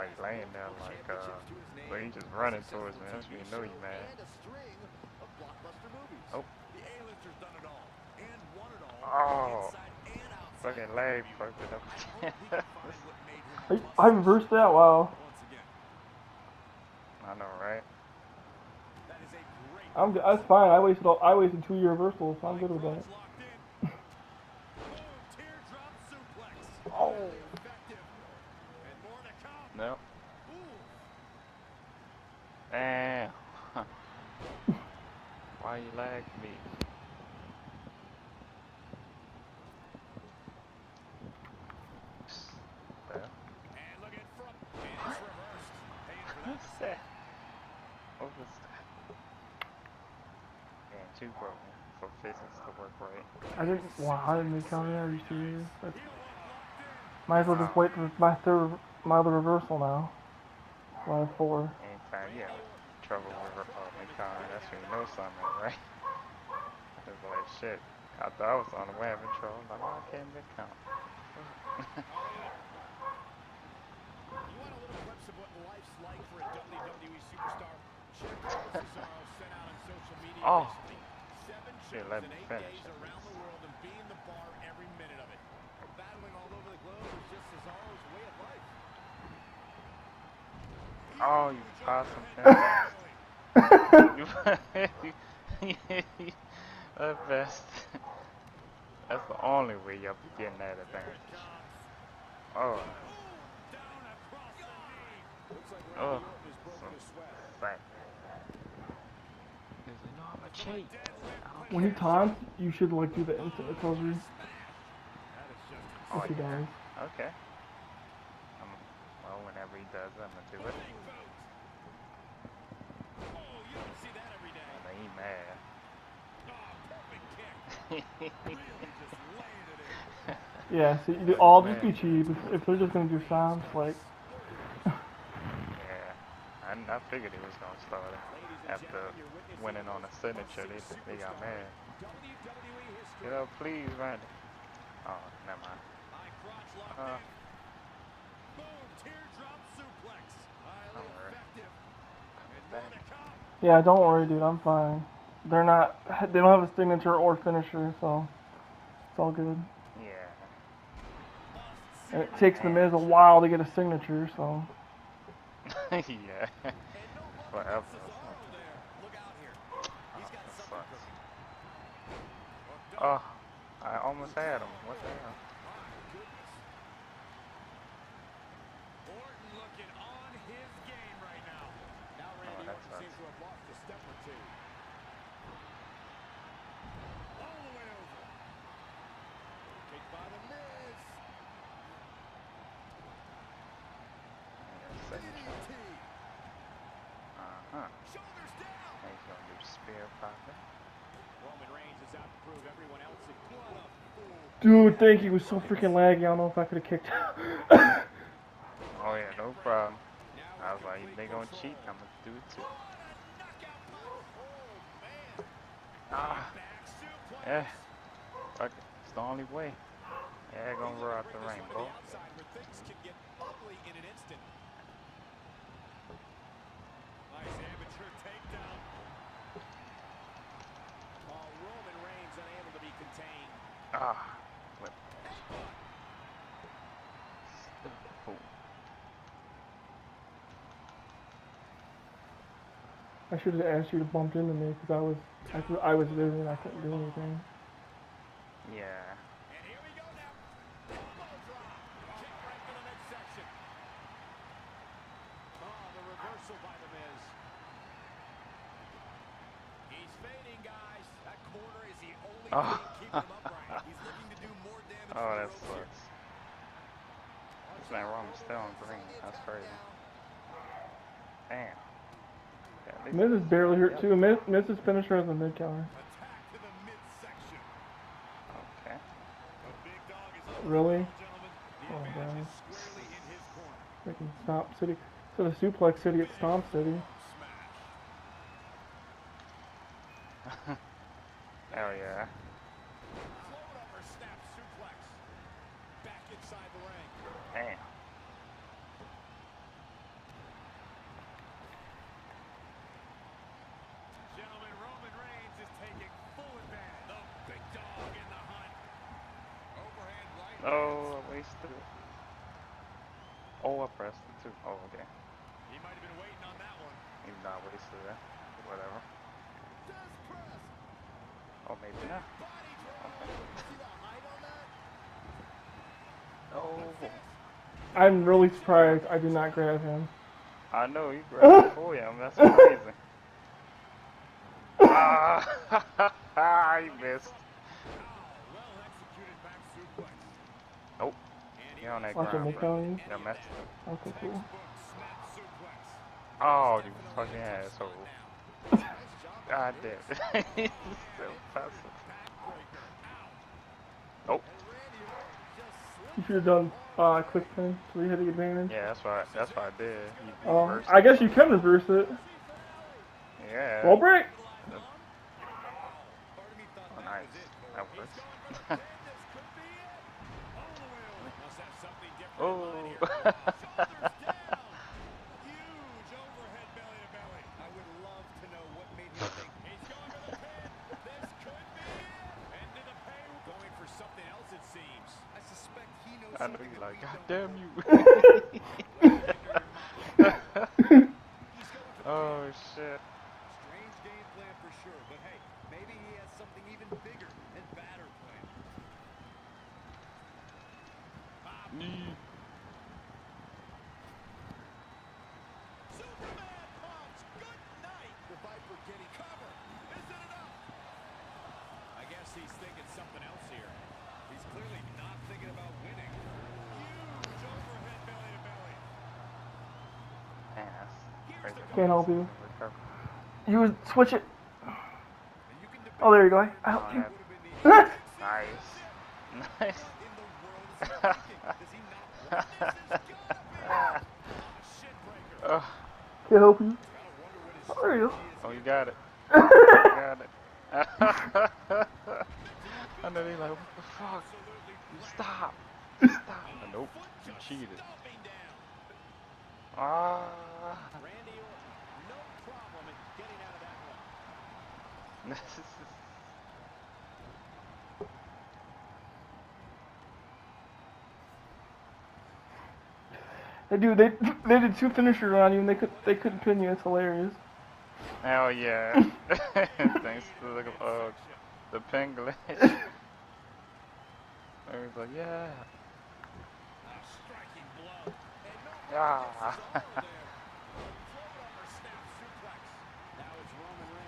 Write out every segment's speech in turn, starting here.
like laying there like uh, but he just running towards me. That's when you know you mad. Oh. Oh. Fucking leg fucked it up. I, I reversed that. Wow. I know, right? I'm good. That's fine. I wasted all, I wasted two year reversals. So I'm good with that. Oh. No. Damn. Why you lag me? What's that? What was that? Broken for physics to work right. I didn't. Wow. I didn't that. Are you serious? That's, might as well just wait for my third, my other reversal now. So I have four. Anytime you have trouble with uh, encountering, that's when you know something, ain't right? It's like shit. I thought I was on the way having trouble. I'm like, oh, I can't make count. oh. Shit, let me finish. Oh, you possum you the best. That's the only way you'll be getting that advantage. Oh. Oh. Thank Cause you know I'm a cheat. When he taunts, you should like do the instant recovery. Oh, If he yeah. dies. Okay. Well, whenever he does, I'm gonna do it. And he mad. Yeah, so you, all just be cheap. If, if they're just gonna do sounds, like, yeah. I, I figured he was gonna start it. After winning on a signature, they, they got mad. You know, please, Randy. Oh, never mind. Uh, alright. yeah, don't worry, dude. I'm fine. They're not. They don't have a signature or finisher, so it's all good. Yeah. And it takes the Miz a while to get a signature, so yeah. Forever. Oh, that. Oh, I almost had him. What the hell? Oh, that sucks. Yeah, signature. Uh-huh. He's gonna do spear pocket. Dude, thank you. It was so freaking laggy. I don't know if I could have kicked. Oh yeah, no problem. I was like, they gonna cheat, I'm gonna do it too. Ah. Yeah. Fuck it. It's the only way. Yeah, gonna roll out the rainbow. Ah. I should have asked you to bump into me because I was I, I was busy and I couldn't do anything. Yeah. Oh. oh, that sucks. There's nothing wrong with still on green. That's crazy. Damn. Yeah, at least- Miz is barely hurt too. Miz, Miz's finisher is a mid counter. Okay. Really? Oh god. Freaking Stomp City. So the Suplex City at Stomp City. Wasted. Oh, I pressed it too. Oh, okay. He might have been waiting on that one. Even though I wasted it. Whatever. Oh, maybe not. Okay. Oh, I'm really surprised I did not grab him. I know you grabbed it for him. That's crazy. ah, he missed. Well executed back suplex. Nope. You're on that Watch him ground, make bro. on you. You done messed it. Okay, cool. book snap suplex. Oh, you fucking asshole. God damn. He's so passive. Nope. You should have done uh, quick pin so you had the advantage. Yeah, that's what that's what I did. You, you Oh, reversed I guess you can reverse it. Yeah. Roll break. Oh, nice. That works. Must have something different in oh. mind here. Shoulders down. Huge overhead belly to belly. I would love to know what made him think he's going for the pin. This could be it. End of the pay. Going for something else, it seems. I suspect he knows I know something you that like, God damn you. He's going for the oh shit. Strange game plan for sure, but hey, maybe he has something even bigger and badder planned. Pop. Knee. Superman punch. Good night. The Viper getting cover. Is it enough? I guess he's thinking something else here. He's clearly not thinking about winning. Huge overhead belly to belly. Man, that's crazy. Can't help you. You would switch it. And you can debate Oh, there you go. I helped you. what would have been Nice. Nice. In the world is he thinking? Does he not want this? This is gotta be a shit breaker. Oh, Can't help you. Gotta wonder what his Oh, there you go. oh, you got it. You got it. and then he's like, what the fuck? absolutely Stop. Stop. Nope. You cheated. Ah. Randy Orton, no problem in getting out of that one. This is. They do. They they did two finishers on you and they could they couldn't pin you. It's hilarious. Hell yeah. Thanks to the, uh, the pin glitch. Everyone's like, yeah. A striking blow. And no Yeah. mark gets his elbow there. Floated over snap suplex. Now it's Roman Reigns ah.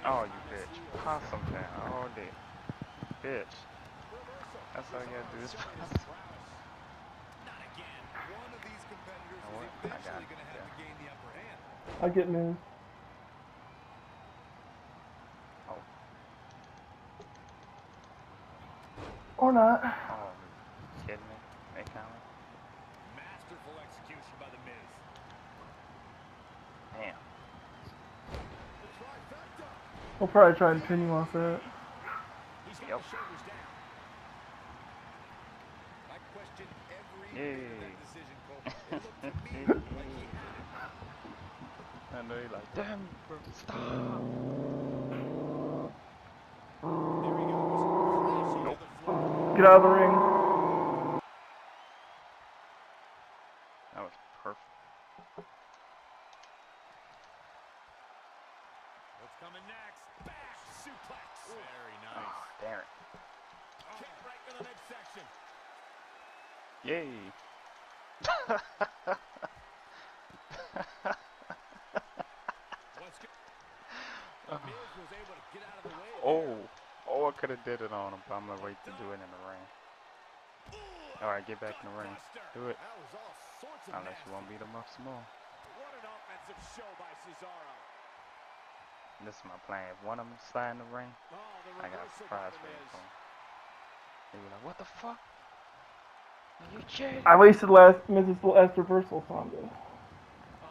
Oh, you bitch. Possum fan all day. Bitch. That's all you gotta do is Showing his pass. again. One of these competitors is? I got eventually it, going to have yeah. to gain the upper hand. I get news. Oh. Or not. Oh, you kidding me? They counting? Masterful execution by The Miz. Damn. The trifecta. We'll probably try and pin you off that. He's got Yep. the down. I Yay. bit of that decision, Cole. It looked to me like he I know you're like, damn, bro, stop. There he goes. Nope. to the floor. Get out of the ring. That was perfect. What's coming next? Back Very Oh, nice. damn it. Kick right to the midsection. Yay. What's go- The Miz was able to get out of the way. oh. Oh, I could have did it on him, but I'm gonna wait to do it in the ring. Alright, get back in the ring. Do it. That was all sorts of Unless you want to beat him up some more. What an offensive show by Cesaro. This is my plan. If one of them slide in the ring, Oh, the I got a surprise for you. Miz. for him. They be like, what the fuck? You cheated. I wasted last Mrs. last reversal, so I'm good.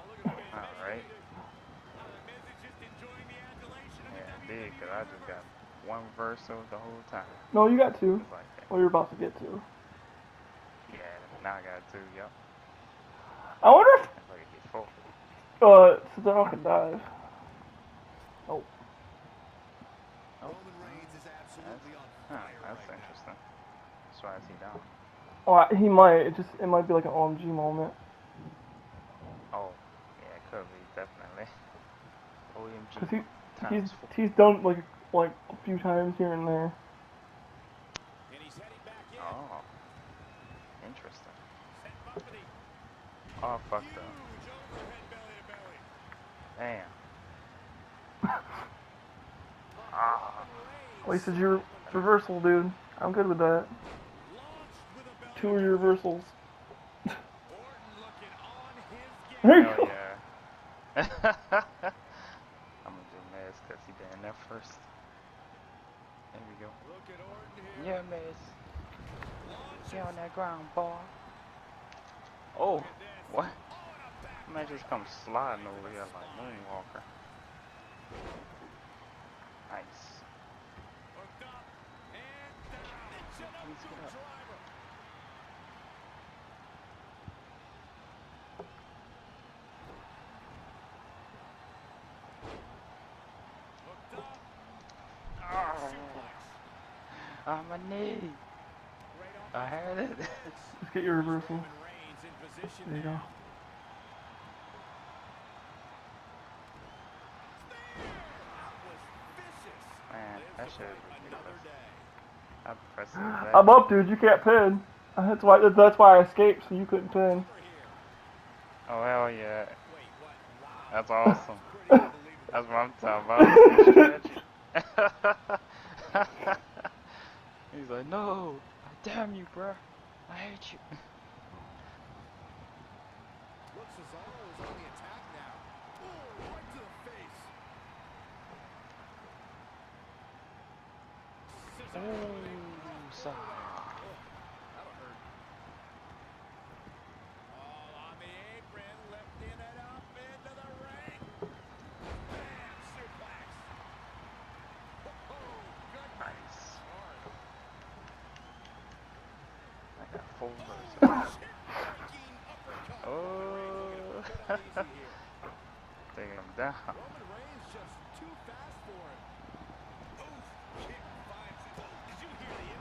Look at The Miz. All right. Now The just enjoying the adulation of Yeah, the big, because I just got one reversal the whole time. No, you got two. Just like. Well, you're about to get two. Yeah, now I got two, yep. I wonder if That's like get four. uh Cesaro can dive. Oh, Roman Reigns is absolutely on Huh, that's interesting. That's why is he down? Oh, he might. It just it might be like an OMG moment. Oh, yeah, it could be definitely. OMG. Cause he he's times four. he's done like like a few times here and there. And he's heading back in. Oh, interesting. Set him up for the Oh, fucked huge up. overhead belly to belly. Damn. Ah, said your reversal, dude. I'm good with that. Launched with a belly Two of your reversals. Orton looking on his game. There you go. yeah. I'm gonna do Miz because he in there first. There we go. Look at Orton here. Yeah, Miz. Get on that ground, boy. Oh, Look at this. what? Man just come sliding over here like Moonwalker. Nice. Hooked up and down. It's an get upward driver. Hooked up. Oh, Suplex. on my knee. I had it. Just get your reversal. Roman Reigns in position There you go. now. That was vicious. Man, Lives that to shit is fight another I pressed it I'm up, dude. You can't pin. That's why. That's why I escaped, so you couldn't pin. Oh, hell yeah. Wait, what? Wow. That's awesome. That's what I'm talking about. He's like, no, damn you, bruh. I hate you. Look, Cesaro is on the attack now. Ooh, right to the face. Cesaro with a Ooh, cross son. Oh, that'll hurt. All on the apron, lifting it up into the ring. Bam, suplex. Oh, good Nice. start. I got four verses. Shit-breaking uppercut. Oh. Easy here. Taking him down. Roman Reigns just too fast for him. Oof, kick finds it. Oh, did you hear the Ooh. impact?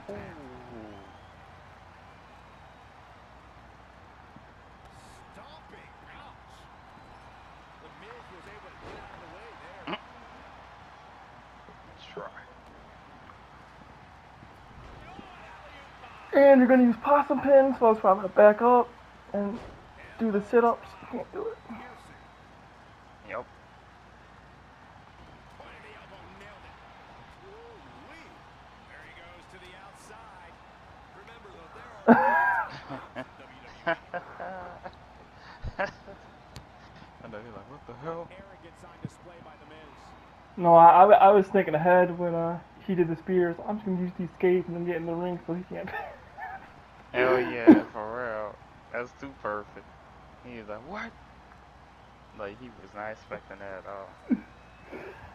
Stomping. Ouch. The Miz was able to get out of the way there. Let's try. And you're gonna use possum pins, so I was probably gonna back up and do the sit-ups. You can't do it. Piercing. Yep. Point of the elbow, nailed it. Ooh-wee. There he goes to the outside. Remember, though, there are WWE. I know you're like, what the hell? Arrogance on display by the Miz. No, I, I, I was thinking ahead when uh, he did the spears. I'm just gonna use these skates and then get in the ring so he can't. Hell yeah, for real. That's too perfect. He was like, what? Like, he was not expecting that at all.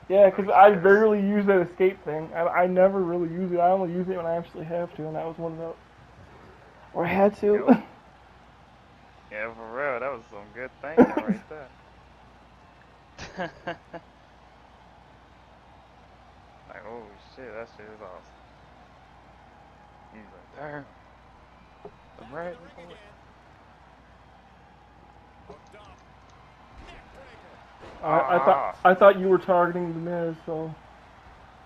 yeah, because I rarely use that escape thing. I, I never really use it. I only use it when I actually have to, and that was one of the. Or I had to. Yep. Yeah, for real, that was some good thinking right there. Like, oh shit, that shit is awesome. He's like, damn. I'm Back ready the ring it. again. Hooked up. Neck breaker. I, I ah. thought I thought you were targeting the Miz, so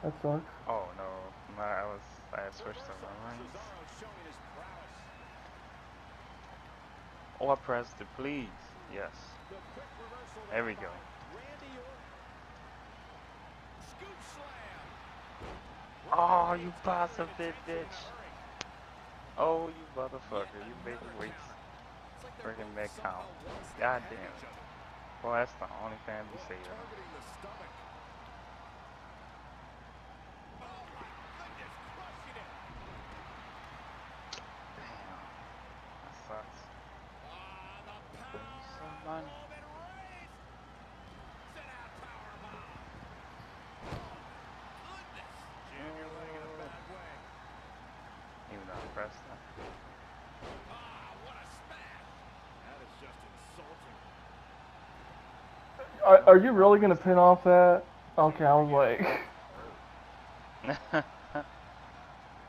that sucks. Oh no, no, I was, I switched to my rings. Cesaro showing his. Oh, I pressed it, please. Yes. The quick reversal There we go. Randy Orton. Scoop slam. Oh, you bastard bitch. Oh, you motherfucker. You made me they're Freaking neck count. God damn. Boy, that's the only thing we say that. Targeting the stomach. Oh my goodness, crushing it. Damn. That sucks. Ah, the power Some of money. Roman Reigns. Sit out powerbomb. Oh my goodness. Jam your leg in a bad way. Even though I pressed that. Ah, what a smash. That is just insulting. Are, are you really gonna pin off that? Okay, I was like, Hell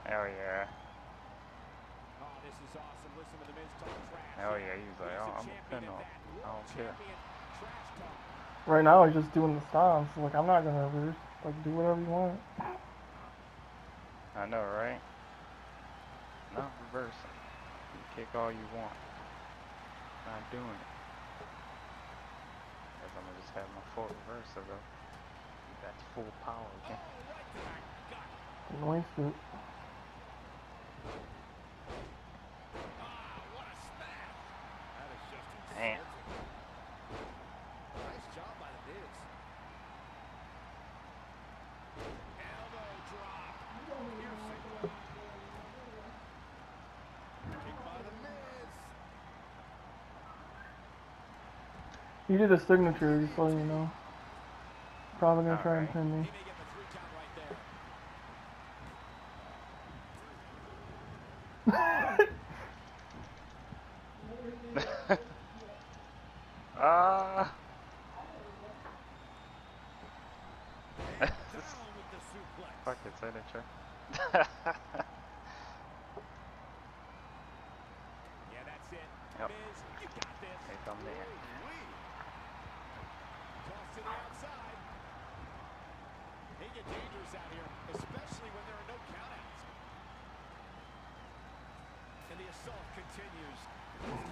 yeah. Oh, this is awesome. Hell yeah, he's like, oh, I'm a pin off. I don't care. Right now, he's just doing the stance. Like, I'm not gonna reverse. Like, do whatever you want. I know, right? Not reversing. You kick all you want. Not doing it. Guess I'm just have my full reversal though. That's full power again. Didn't waste it. Damn. Nice job by the Miz. Elbow drop. Piercing. Kick by the Miz. He did a signature, just so you know. Probably gonna try and Alright. pin me. may get the three count right there. Ah. Down with the suplex. Fuck it, signature. Yeah, that's it. Yep. Miz, you got this. Here come the end. Ooh-wee. Toss to the outside. They get dangerous out here, especially when there are no countouts. And the assault continues.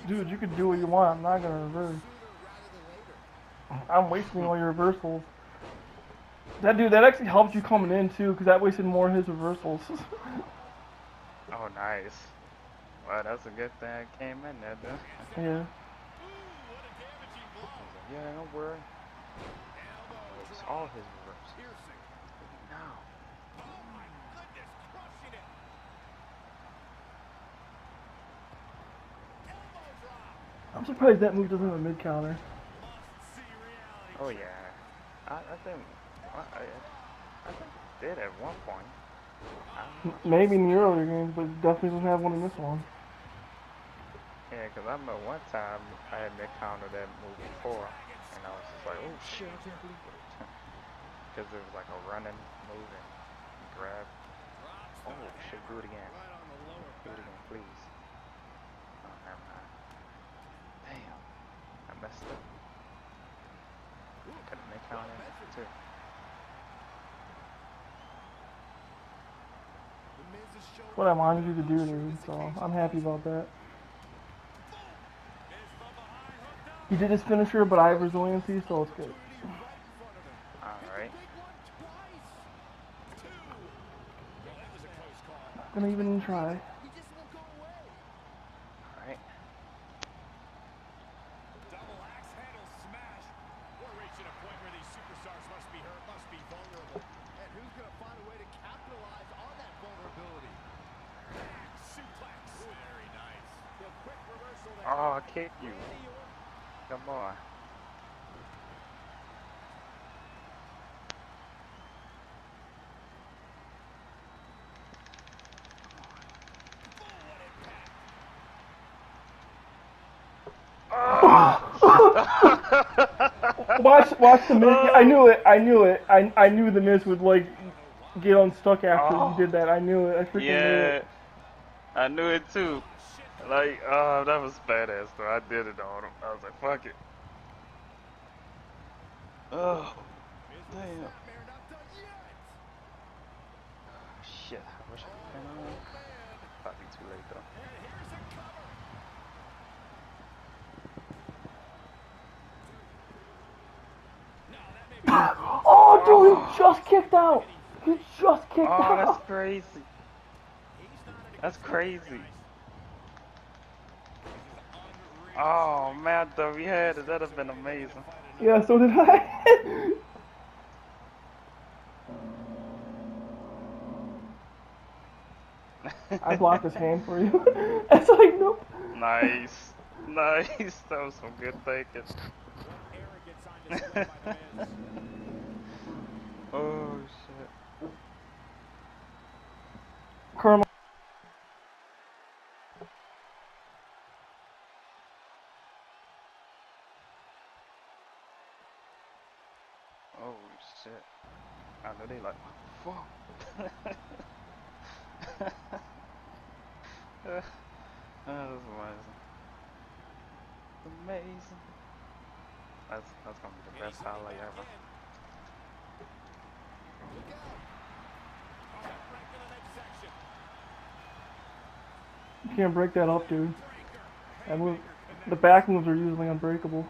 Dude, you can do what you want. I'm not gonna reverse. I'm wasting all your reversals. That dude, that actually helped you coming in too, because that wasted more of his reversals. Oh, nice. Well, that's a good thing I came in there, though. yeah. Ooh, what a damaging blow. Yeah, don't worry. It's all his. Piercing. No. Oh my goodness, crushing it. Elbow drop. I'm surprised that move doesn't have a mid counter. Must see reality. Oh, yeah. I, I think. I, I, think it did at one point. I don't know. M- Maybe in the earlier games, but definitely doesn't have one in this one. Yeah, because I remember one time I had mid counter that move before, and I was just like, oh shit, I can't believe it. Because it was like a running move and grab. Oh shit, do it again. right on the lower Do it again, please. Oh, never mind. Damn. I messed up. Could have mid counter too. The Miz has shown That's what I wanted you to do, dude. So I'm happy about that. Miz from behind, hooked up. He did his finisher, but I have resiliency, so it's good. Opportunity right in front of him. Alright. Big one twice. Two. Well, that was a close call. Not gonna even try. He just won't go away. Alright. Double axe handle smash. We're reaching a point where these superstars must be hurt, must be vulnerable. And who's going to find a way to capitalize on that vulnerability? Axe suplex. Very nice. The quick reversal there. Oh, I kick you. Come on. Watch, watch the Miz. I knew it. I knew it. I, I knew the Miz would like get unstuck after Oh. you did that. I knew it. I freaking knew Yeah, it. I knew it too. Like, oh, that was badass though. I did it on him. I was like, fuck it. Oh, Damn. a snapmare not done yet. shit. I wish I could on him. Probably too late though. And here's a cover. No, that may be Oh, dude, he just kicked out. He just kicked out. Oh, that's crazy. He's not in a That's crazy. here, guys. This is unreal. Oh man, I thought we had it. That'd have been amazing. Yeah, so did I. I blocked his hand for you. it's like nope. Nice, nice. That was some good thinking. What arrogance on display by the Miz. Oh shit. Colonel. Oh shit. I know they like, fuck. that was amazing. amazing. That's that's gonna be the best highlight ever. Look out. Oh, right to the midsection. You can't break that up, dude. Breaker. That move, the back moves are usually unbreakable. Orton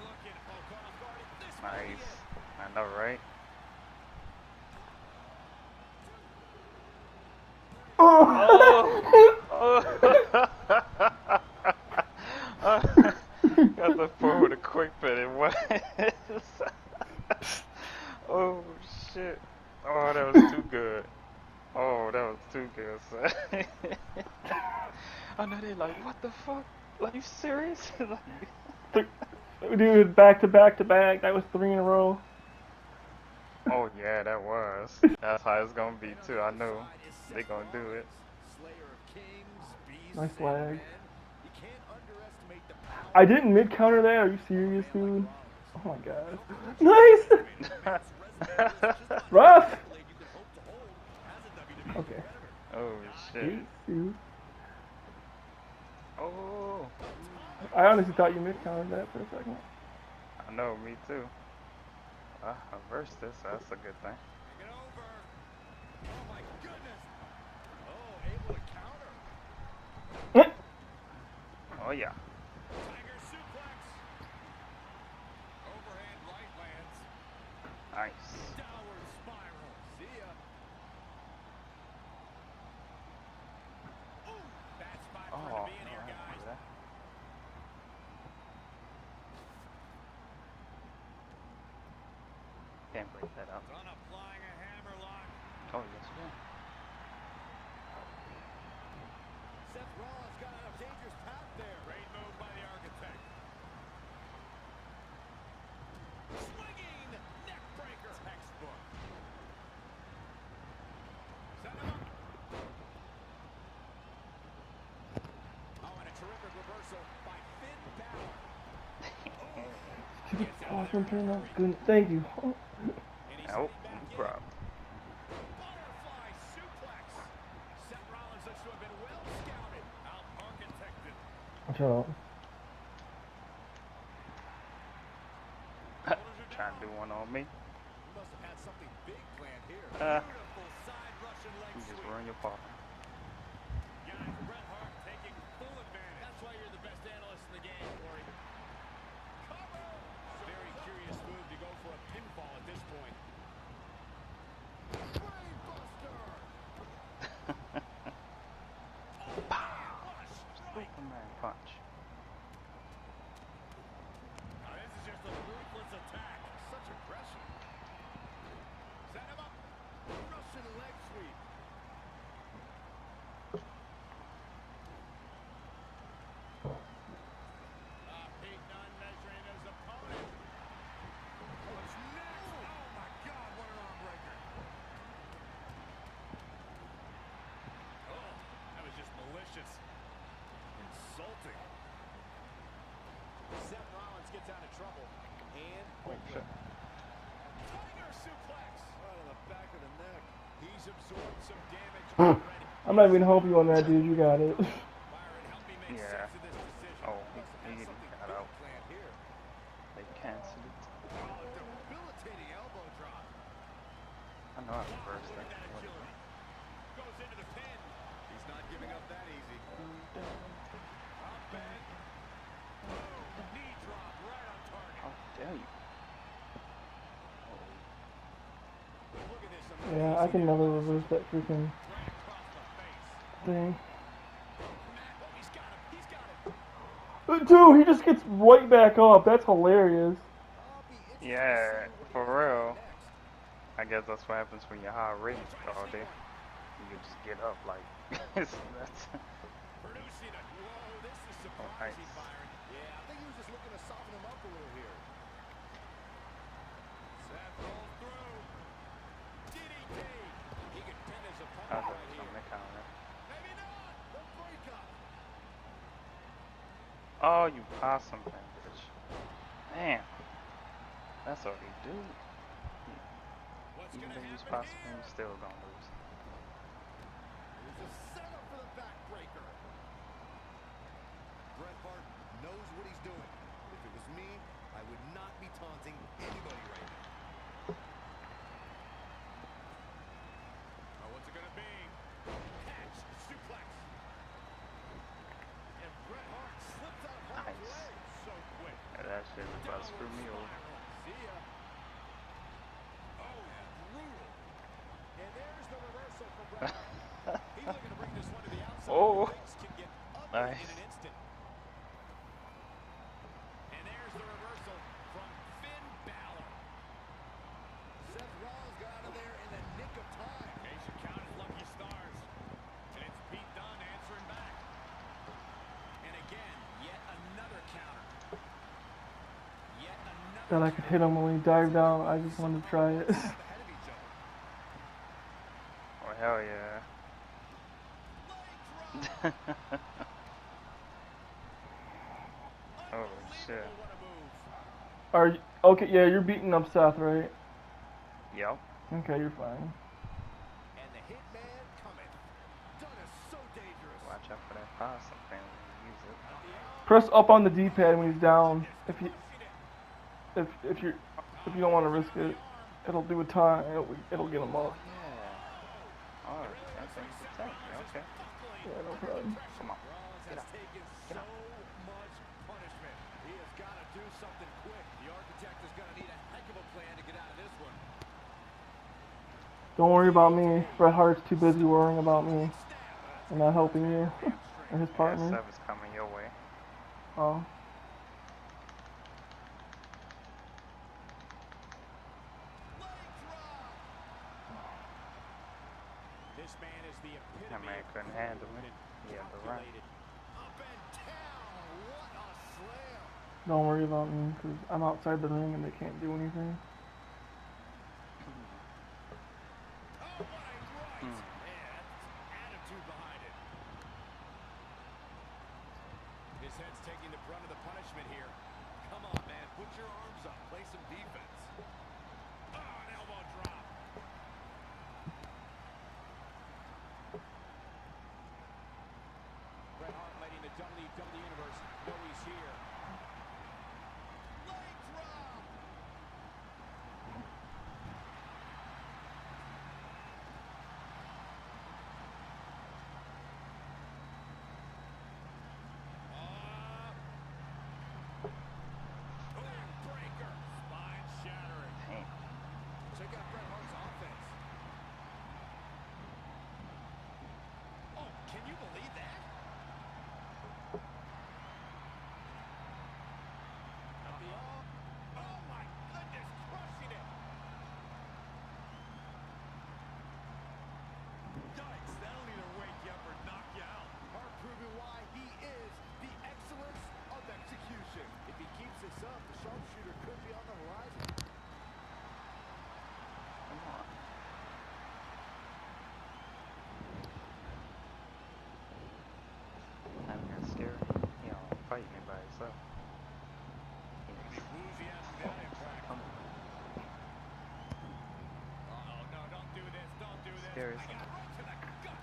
looking. Oh, Connell's guarding. This might be Nice. I know, right? Oh! Oh! Got the forward a quick bit it was. oh shit. Oh, that was too good. Oh, that was too good, son. I know they like, what the fuck? Like, you serious? like, Dude, back to back to back. That was three in a row. oh yeah, that was. That's how it's gonna be too. I know they gonna do it. Slayer of kings, beasts, Nice and flag. men. You can't underestimate the power I didn't mid counter that. Are you serious, dude? Oh my god. Nice! Rough! Okay. oh shit. Jeez, dude. Oh, I honestly thought you mid countered that for a second. I know, me too. Uh, I versed this, so that's a good thing. Take it over. Oh my goodness. Oh, able to counter. Oh yeah. Tiger suplex. Overhand right lands. Nice. Downward spiral. See ya. Ooh, bad spot for Oh, him to be in here, I guys. remember that. Can't break that up. Done applying a hammerlock. Oh yes, yeah. Seth Rollins got on a dangerous path there. Great move by the architect. Swinging neck breaker. Textbook. Set him up. Oh, and a terrific reversal by Finn Balor. Turn up. Good. Thank you. And he's Nope, heading no back in. problem. Butterfly suplex. Seth Rollins looks to have been well scouted, out architected. Shut up. Trying to do one on me. You must have had something big planned here. Uh. Beautiful side Russian leg You just sweep. ruin your partner. Guys, Bret Hart taking full advantage. That's why you're the best analyst in the game, Corey. Cover. Very curious move to go for a pinfall at this point. Brainbuster. oh, man, what a strike. Superman punch. Now, this is just a ruthless attack. Such aggression. Set him up. Russian leg sweep. Ah, Pete Dunne measuring his opponent. What's next? Oh my God, what an arm breaker. Oh, that was just malicious. Insulting. Seth Rollins gets out of trouble. And Oh. Tiger suplex. Right on the back of the neck. He's absorbed some damage already. I'm not even help you on that, dude. You got it. Byron, help me make Yeah. sense of this decision. Oh, Must have he had something got out. here. They canceled it. Oh, debilitating elbow drop. I know I reversed Look that. at that What is agility. Goes into the pin. He's not giving up that easy. Up bend. Boom. Knee drop right on target. How dare you? Look at this Yeah, I can never reverse that freaking right across the face. thing. Matt, oh, he's got him. He's got him. Uh, Dude, he just gets right back up. That's hilarious. I'll be interested to Yeah, see what he for real. I guess that's what happens when you're high ratings all day. You just get up like it's that's Producing a whoa, this is nice. surprising, Byron. Yeah, I think he was just looking to soften him up a little here. Seth rolls through. DDT. He could pin his I opponent thought right it was here. on the counter. Maybe not. The breakup. Oh, you possum thing, bitch. Damn. That's all he do. Even though you possum, you still gonna lose. Here's a setup for the backbreaker. Bret Hart knows what he's doing. If it was me, I would not be taunting anybody right now. Oh, what's it gonna be? Catch, suplex. And Bret Hart slipped out of harm's Nice. way so quick. That shit was about screw me over. See ya. Oh, brutal. And there's the reversal He's looking to bring this one to the outside. Oh. Things can get ugly Nice. in an instant. And there's the reversal from Finn Balor. Seth Rollins got out of there in the nick of time. They should count his lucky stars. And it's Pete Dunne answering back. And again, yet another counter. Yet another That I could hit him when he dived down. I just wanted to try it. ahead of each other. Oh hell yeah. Oh shit. Unbelievable, what a move. Are you, okay? Yeah, you're beating up Seth, right? Yep. Okay, you're fine. And the hitman coming. Dunne is so dangerous. Watch out for that possum thing use it. Press up on the D-pad when he's down. If you if if you if you don't want to risk it, it'll do a ton. It'll it'll get him up. Yeah. Oh, that's a Okay. Yeah, no problem. Come on. Get up. Get up. much punishment. He has got to do something quick. The architect is going to need a heck of a plan to get out of this one. Don't worry about me. Bret Hart's too busy worrying about me and not helping you and his partner. Yeah. Seth is coming your way. Oh, Leg drop. This man is the epitome That man of couldn't cool handle it. and He had the right. calculated. Up and down. What a slam. don't worry about me because I'm outside the ring and they can't do anything. Oh, my right. Hmm. And attitude behind it. His head's taking the brunt of the punishment here. Come on, man. Put your arms up. Play some defense. Oh, an elbow drop. Bret Hart letting the WWE Universe know he's here. Leg drop. Backbreaker. Spine shattering. Damn. Check out Bret Hart's offense. Oh, can you believe that? Oh, oh my goodness, crushing it. Yikes, that'll either wake you up or knock you out. Hart proving why he is the excellence of execution. If he keeps this up, the sharpshooter could be on the horizon. Come on. That man's scary. He don't fight me by himself. He Woozy hasn't got impact. Come on. Oh no, don't do this, don't do this. Scary I son. got right to the gut.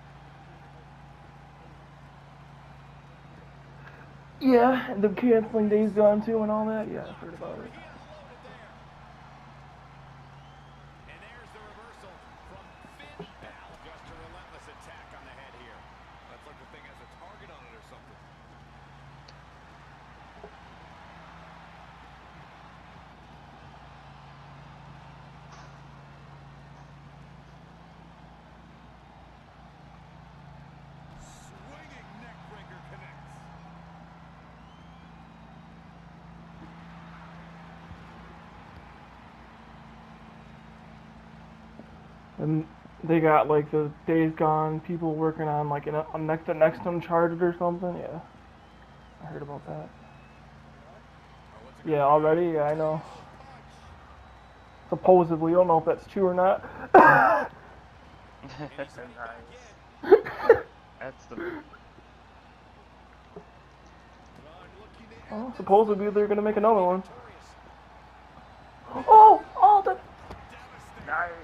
Yeah, the canceling days gone too and all that. Yeah, I've heard about it. He unloaded there. And there's the reversal from Finn Balor. Just a relentless attack on the head here. That's like the thing has a target on it or something. Swinging neckbreaker connects. And they got like the days gone people working on like an, a next to next Uncharted or something. Yeah, I heard about that. Yeah, already. Yeah, I know. Supposedly, I don't know if that's true or not. That's the oh, supposedly they're gonna make another one. Oh, oh, that. Nice.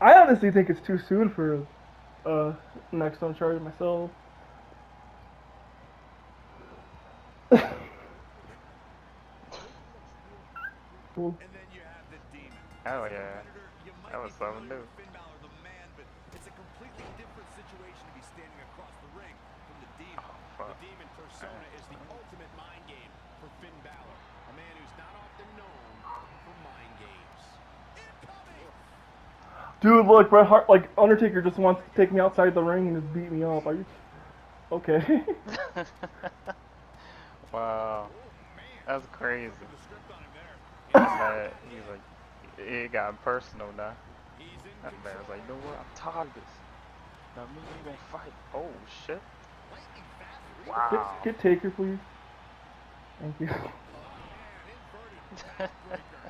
I honestly think it's too soon for uh, next Uncharted myself. Dude, look, Bret Hart, like, Undertaker just wants to take me outside the ring and just beat me up. Are you. Okay. wow. That's crazy. He's, like, it got personal now. I was like, you know what? I'm tired of this. Now me and you ain't fight. Oh, shit. Wow. Get, get Taker, please. Thank you.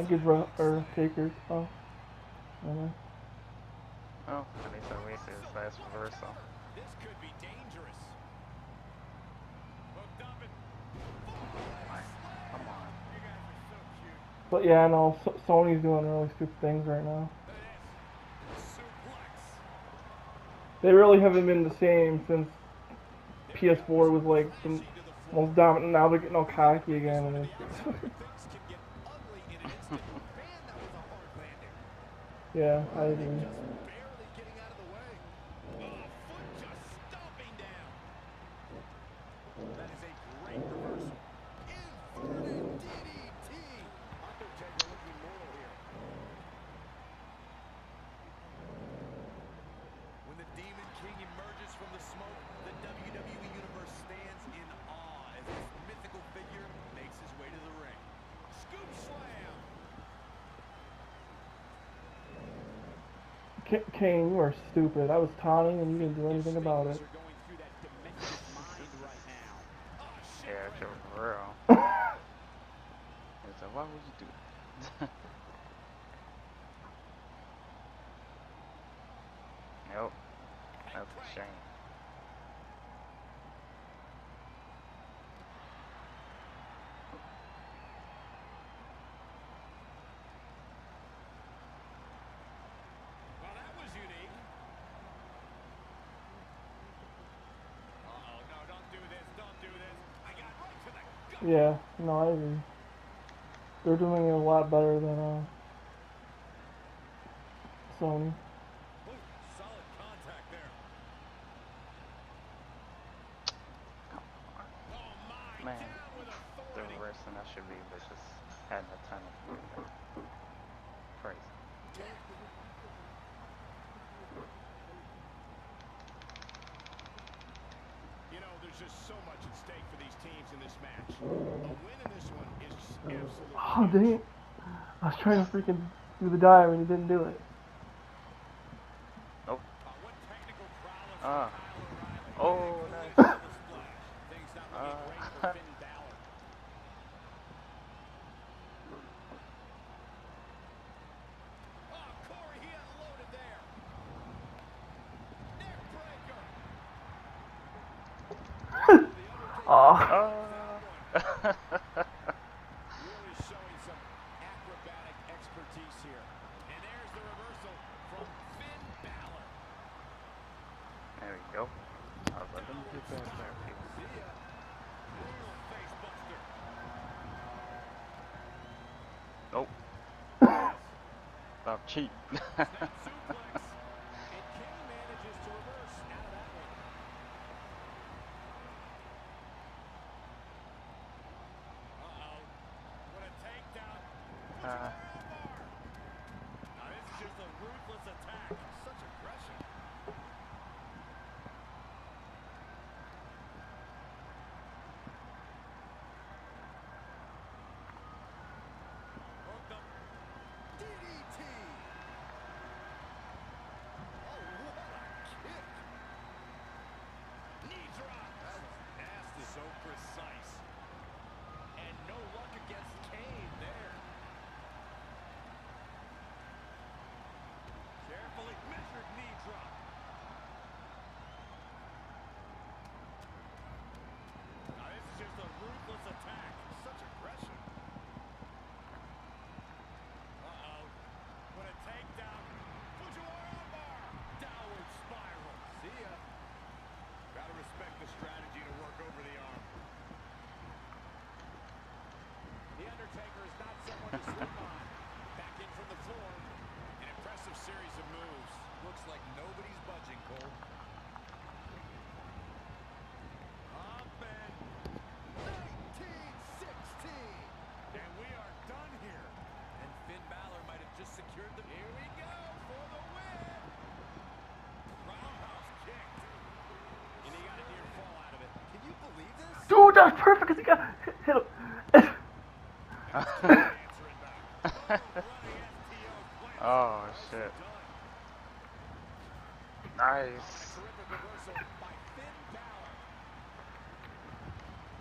I'd give Ro or Taker. Oh, never mind. Oh, at least at least it's nice reversal. This could be dangerous. Come on. But yeah, I know so Sony's doing really stupid things right now. They really haven't been the same since PS4 was like the most dominant. Now they're getting all cocky again. Yeah, I think. king, you are stupid. I was taunting and you didn't do anything about it. noise and they're doing it a lot better than uh, Sony. Oh, dang it. I was trying to freaking do the dive and he didn't do it. Attack. Such aggression. Uh-oh. What a takedown. Fujiwara armbar. Downward spiral. See ya. Gotta respect the strategy to work over the arm. The Undertaker is not someone to sleep on. Back in from the floor. An impressive series of moves. Looks like nobody's budging, Cole. Up and 1916. And we are done here. And Finn Balor might have just secured the. Here we go for the win. Roundhouse kick. And he got a near fall out of it. Can you believe this? Dude, that's perfect. 'cause he got hit hit him. Oh, running STO plants. shit. Nice. Terrific reversal by Finn Balor.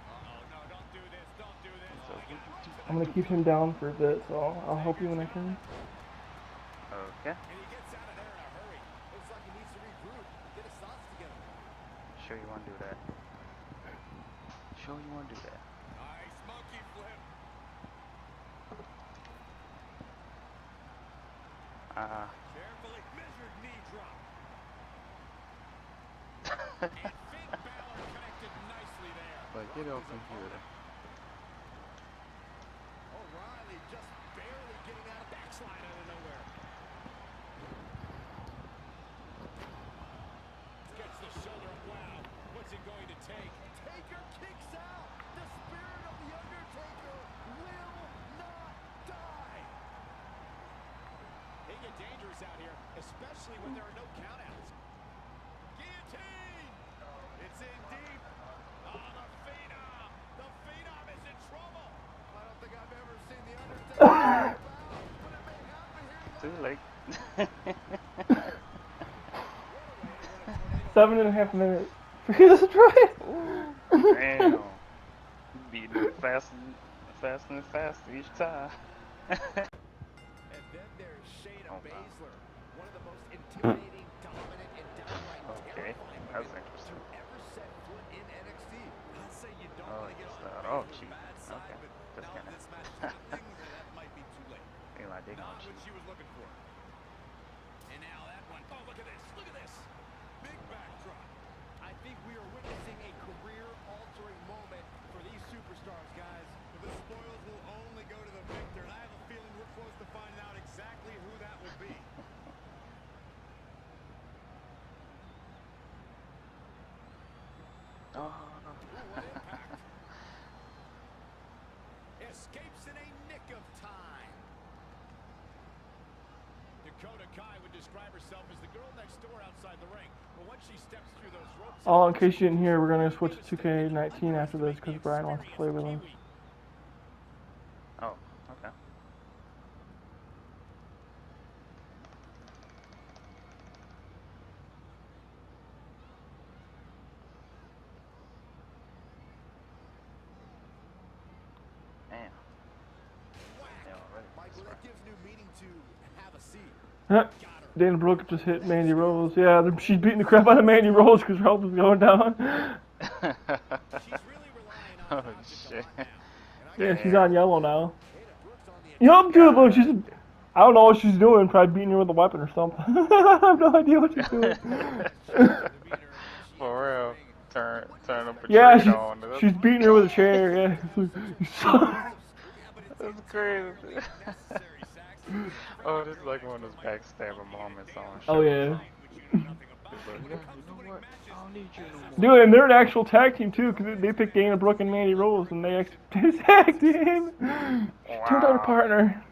Uh-oh, no, don't do this, don't do this. So, I'm gonna keep him down for a bit, so I'll help you when I can. Okay. And he gets out of there in a hurry. Looks like he needs to regroup, get his thoughts together. Sure you want to do that. Sure you want to do that. Nice monkey flip. Uh, Carefully measured knee drop. And Finn Balor connected nicely there. but get off computer. O'Reilly just barely getting out of backslide out of nowhere. Gets the shoulder up. Wow. What's it going to take? Taker kicks out. The spirit of the Undertaker will not die. They get dangerous out here, especially when there are no countouts. Guillotine. It's in deep. Oh, the Phenom. The Phenom is in trouble. I don't think I've ever seen the Undertaker. but it may happen here Too late. Seven and a half minutes. That's right. Damn. Beating it fast and fast and fast each time. Most intimidating, dominant, and downright Okay, terrifying that's women interesting. to ever set foot in NXT. I'd say you don't Oh, want to get it's on the not- oh, Baszler gee. bad side, Okay, but just now kidding. this match is happening, that might be too late. Ain't like they Not gonna what cheat. she was looking for. And now that one. Oh, look at this. Look at this. Big backdrop. I think we are witnessing a career-altering moment for these superstars, guys. The spoils will only go to the victor, and I have a feeling we're close to finding out exactly who that will be. Oh, Ooh, what impact. Escapes in a nick of time. Dakota Kai would describe herself as the girl next door outside the ring. But once she steps through those ropes... Oh, in case you didn't hear, we're gonna switch to 2K19 after this because Brian wants to play with us. oh, okay. Damn. Yeah, already. Michael, that gives new meaning to have a seat. Huh. Dana Brooke just hit Mandy Rose. Yeah, she's beating the crap out of Mandy Rose because her health is going down. She's really relying on Oh, an object a shit. lot now. And I yeah, she's on yellow now. Dana Brooks on the Yup, dude, look, she's. I don't know what she's doing. Probably beating her with a weapon or something. I have no idea what she's doing. For real. Turn, turn up a yeah, she's, on. She's beating her with a chair. Yeah. that's crazy. oh, this is like one of those backstabbing moments on oh yeah. It's like, yeah, you know what? I don't need you no more. Dude, and they're an actual tag team too, because they picked Dana Brooke and Mandy Rose, and they actually tag team. She turned out her Wow. partner.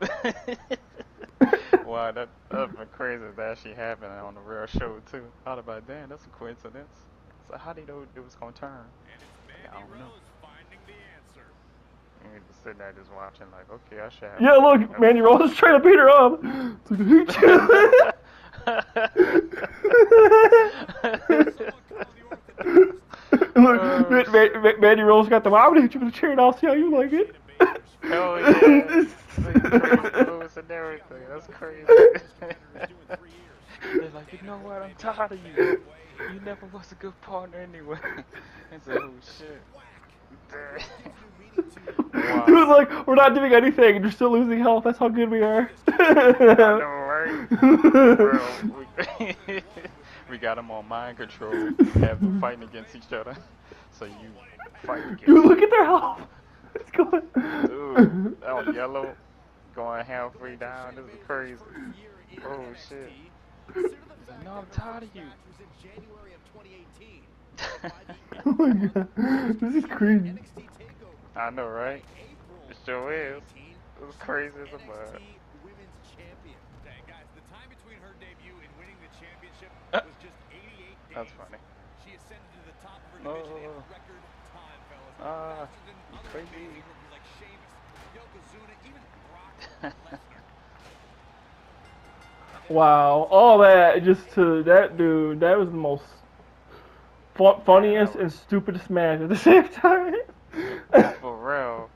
wow, that that'd been crazy if that actually happened on the real show too. I'd have been, damn, that's a coincidence. So how did he know it was gonna turn? I don't know. And you're just sitting there just watching like, okay, I should have. Yeah, look, Mandy Rose is trying to beat her up. It's like, Look, Ma- oh, Ma- Ma- Mandy Rose got the. I'm gonna hit you with a chair and I'll see how you like it. Hell yeah. Moves and everything. That's crazy. They're like, you know what? I'm tired of you. You never was a good partner anyway. It's like, oh shit. Wow. Dude, like, we're not doing anything and you're still losing health. That's how good we are. Right? We, we got them on mind control. Have them fighting against each other. So you fight against Dude, look at their health. It's going. Dude, that was yellow. Going halfway down. This is crazy. Oh shit. No, I'm tired of you. oh my god. This is crazy. I know, right? It sure is. It was crazy as a bud. Dang, guys, the time between her debut and winning the championship Uh, was just 88 days. That's funny. She ascended to the top of her Oh. division in record time, fellas. Ah, Faster than other crazy. amazing rookies like Sheamus, Yokozuna, even Brock Lesnar. Wow. All that just to that dude. That was the most fu- funniest and stupidest match at the same time. For real.